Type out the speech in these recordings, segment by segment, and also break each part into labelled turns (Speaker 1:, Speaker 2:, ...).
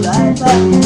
Speaker 1: right back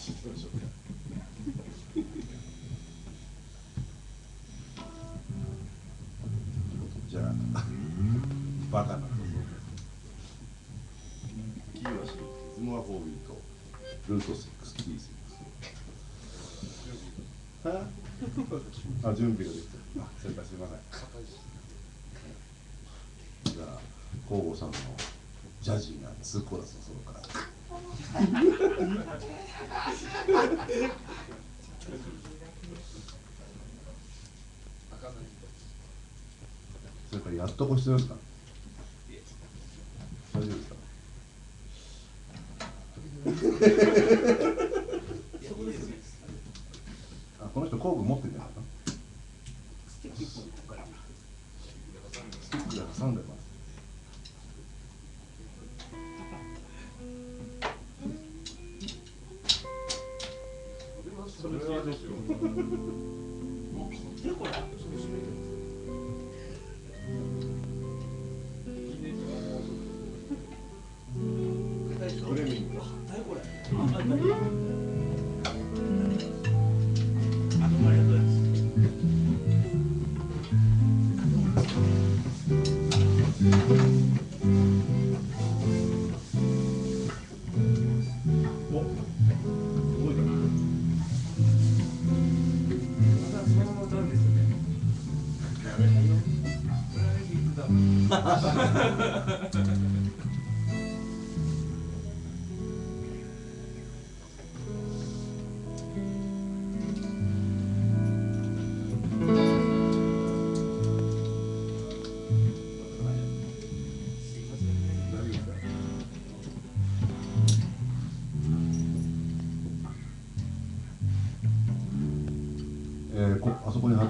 Speaker 2: じゃあバカなキーはしズムは4ビートルート6 T6 はあ準備ができてるあ先輩すいませんじゃあ皇后さんのジャジーな2コーラスのソロから。それからやっとこ必要ですか？大丈夫ですか？あこの人工具持ってんじゃないかなスティックが挟んでま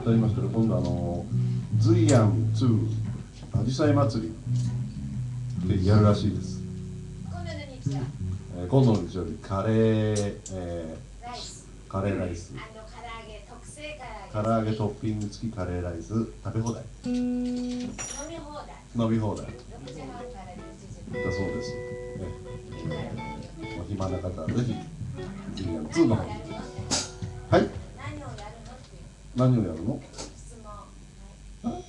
Speaker 2: ってありますけど今度あのズイアン2アジサイ祭りってやるらしいです、
Speaker 3: 今度の日曜
Speaker 2: 日。曜日カレー、え
Speaker 3: ライス。
Speaker 2: ーカレーライス
Speaker 3: 唐揚げ
Speaker 2: トッピング付きカレーライス。食べ放題。
Speaker 3: げ飲み放題。
Speaker 2: 飲み放題。だ
Speaker 3: 6時半から11時
Speaker 2: そうです、え
Speaker 3: いくらでもいいよ
Speaker 2: ーお暇な方はぜひズイアン2の方に
Speaker 3: 何をやるの？質問。はい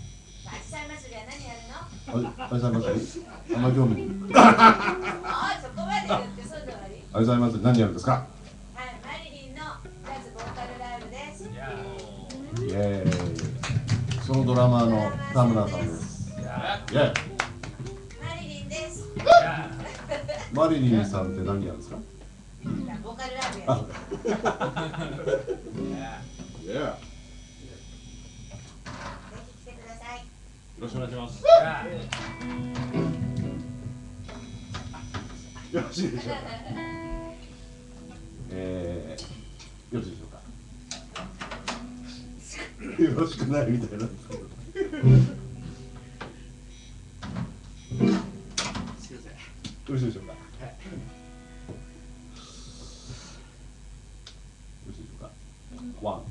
Speaker 3: アジサイ祭りは何やるの
Speaker 2: あんまり興味ない。
Speaker 3: ああそこまで言ってそうで終わり
Speaker 2: アジサイ祭り何やるんですか？
Speaker 3: はいマリリンのジャズボーカルライブです。
Speaker 2: イエーイ。そのドラマーの田村さんです。イエーイ。
Speaker 3: マリリンです。
Speaker 2: マリリンさんって何やるんですか？
Speaker 3: ボーカルライブや。
Speaker 2: あ。
Speaker 3: る
Speaker 2: イエーイよ
Speaker 3: ぜひ来てください
Speaker 4: ろしくお願いします。
Speaker 2: ろしいでしょうか。えー、よろしいでしょうか。よろしくないみたいな。んですけどよろしいでしょうか。よろしいでしょうか。ワン、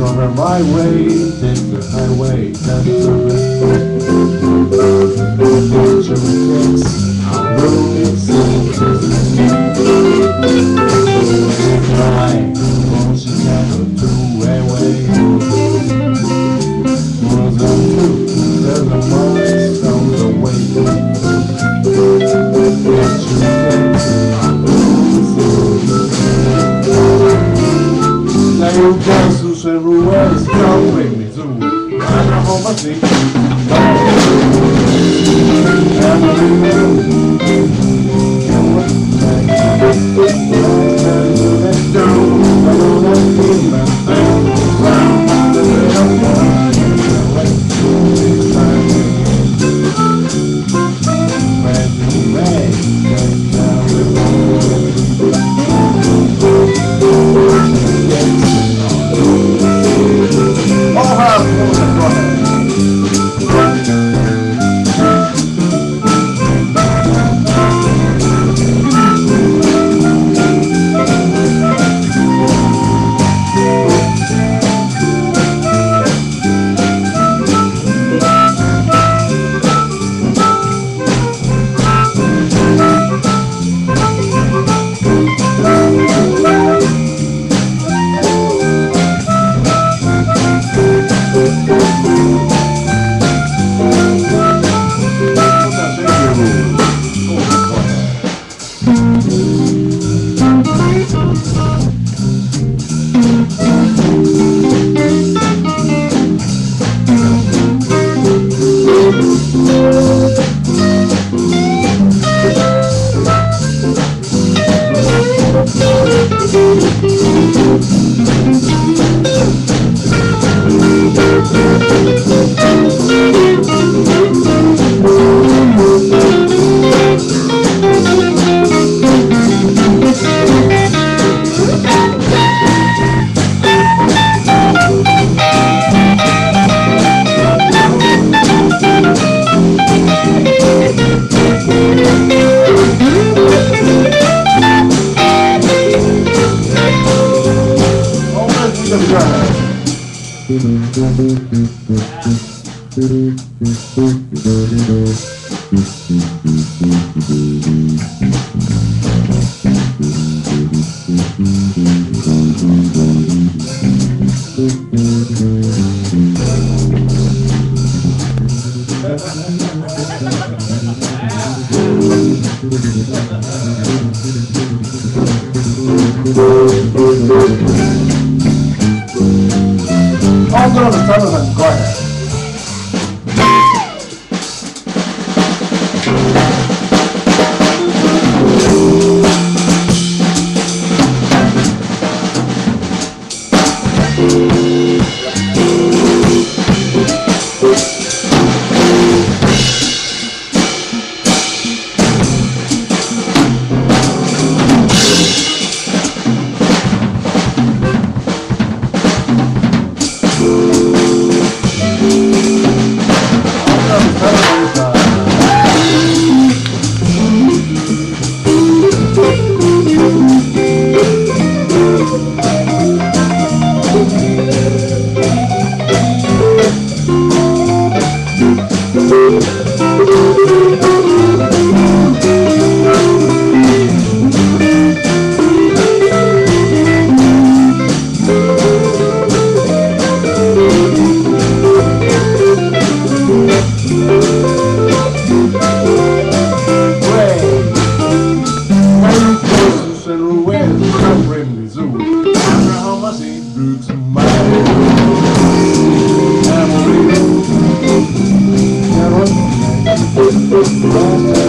Speaker 2: On my way, take the highway, that's the way. Don't you fix, everywhere is calling me to. I'm home, I think. All
Speaker 5: girls,
Speaker 2: 大丈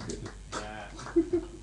Speaker 2: I'm good.